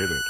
Hit it.